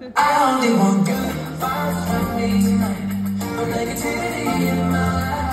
I only want good vibes from me tonight. No negativity in my life.